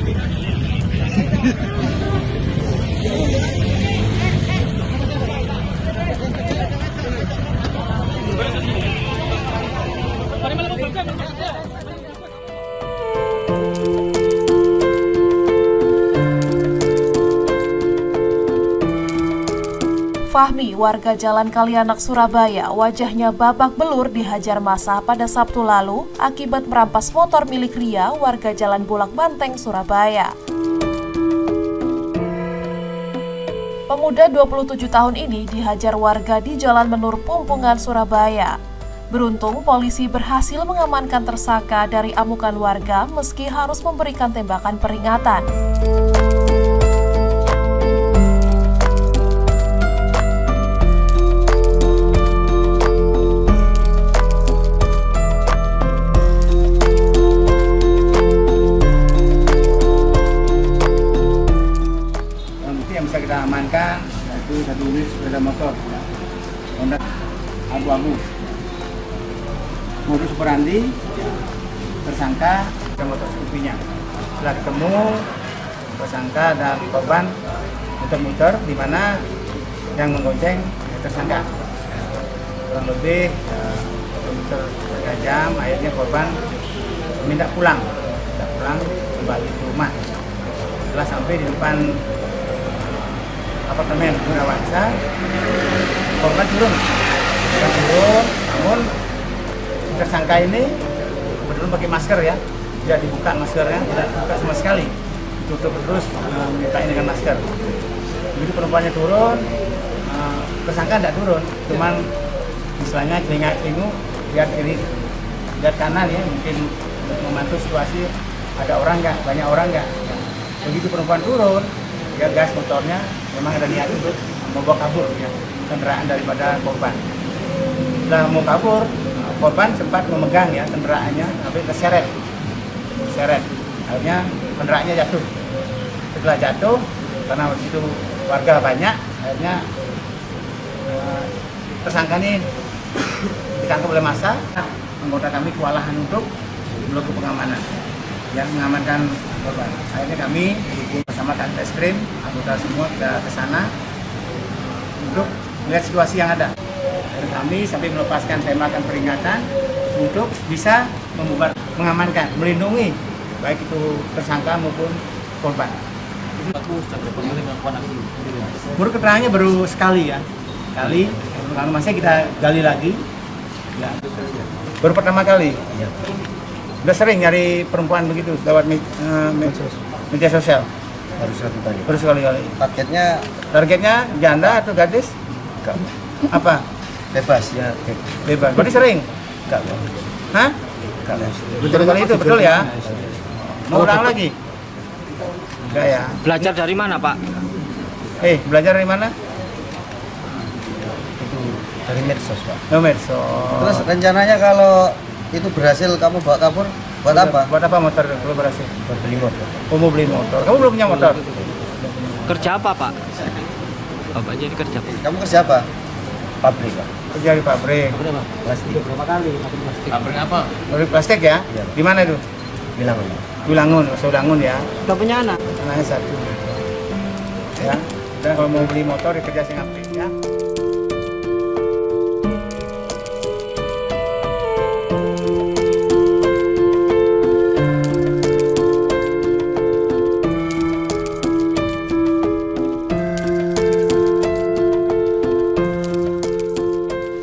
Thank you. Fahmi, warga Jalan Kalianak, Surabaya, wajahnya babak belur dihajar masa pada Sabtu lalu akibat merampas motor milik Ria, warga Jalan Bulak Banteng, Surabaya. Pemuda 27 tahun ini dihajar warga di Jalan Menur Pumpungan, Surabaya. Beruntung polisi berhasil mengamankan tersangka dari amukan warga meski harus memberikan tembakan peringatan. Amankan yaitu satu unit sepeda motor ya. Honda abu-abu modus operandi ya. tersangka dan motor skupinya setelah ketemu tersangka dan korban muter-muter di mana yang menggonceng ya, tersangka kurang lebih muter tiga jam akhirnya korban minta pulang minta pulang kembali ke rumah setelah sampai di depan apartemen Gunawansa korban turun. Korban turun namun tersangka ini kebetulan pakai masker ya. Tidak dibuka maskernya tidak dibuka sama sekali. Tutup terus minta ini dengan masker. Begitu perempuannya turun eh, tersangka tidak turun. Cuman misalnya celingak celingu lihat kiri lihat kanan ya mungkin memantau situasi. Ada orang nggak? Banyak orang nggak? Begitu perempuan turun dia gas motornya memang ada niat untuk membawa kabur ya kendaraan daripada korban. Setelah mau kabur, korban sempat memegang ya kendaraannya sampai keseret, seret. Akhirnya kendaraannya jatuh. Setelah jatuh, karena waktu itu warga banyak, akhirnya eh, tersangka ini ditangkap oleh masa. Anggota kami kewalahan untuk melakukan pengamanan yang mengamankan korban. Akhirnya kami bersama Kak Reskrim, anggota semua ke sana untuk melihat situasi yang ada. Dan kami sampai melepaskan tembakan peringatan untuk bisa membuat, mengamankan, melindungi baik itu tersangka maupun korban. Baru keterangannya baru sekali ya, kali. Lalu masih kita gali lagi. Ya. Baru pertama kali. Ya. Udah sering nyari perempuan begitu lewat uh, media sosial. Baru satu kali. Baru sekali kali. Targetnya Targetnya janda atau gadis? enggak. Apa? bebas ya. Bebas. Berarti sering? Enggak. Hah? Enggak. Betul kali itu, betul ya? Mau ulang lagi? Enggak ya. Belajar dari mana, Pak? Eh, belajar dari mana? Itu dari medsos, Pak. No medsos. Terus rencananya kalau itu berhasil kamu bawa kabur buat apa? Buat apa motor kalau berhasil? Buat beli motor. Mau beli motor. Kamu belum punya motor? Kerja apa, Pak? Bapak jadi kerja apa? Kamu kerja apa? Pabrik, Pak. Kerja di pabrik. Plastik. Pabrik apa? Pabrik plastik ya? Iya. Di mana itu? Bilang. Wilangun, Saudangun ya. Udah punya anak? Anaknya satu. Ya. Dan kalau mau beli motor ya kerja Singapura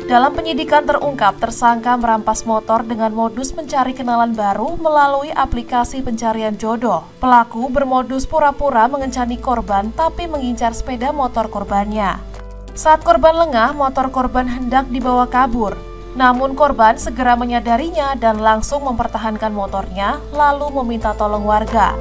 Dalam penyidikan terungkap, tersangka merampas motor dengan modus mencari kenalan baru melalui aplikasi pencarian jodoh. Pelaku bermodus pura-pura mengencani korban tapi mengincar sepeda motor korbannya. Saat korban lengah, motor korban hendak dibawa kabur. Namun korban segera menyadarinya dan langsung mempertahankan motornya lalu meminta tolong warga.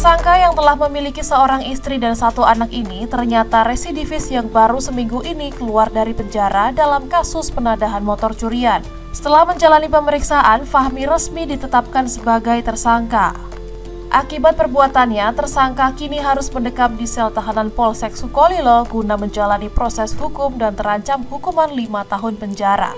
Tersangka yang telah memiliki seorang istri dan satu anak ini ternyata residivis yang baru seminggu ini keluar dari penjara dalam kasus penadahan motor curian. Setelah menjalani pemeriksaan, Fahmi resmi ditetapkan sebagai tersangka. Akibat perbuatannya, tersangka kini harus mendekam di sel tahanan Polsek Sukolilo guna menjalani proses hukum dan terancam hukuman lima tahun penjara.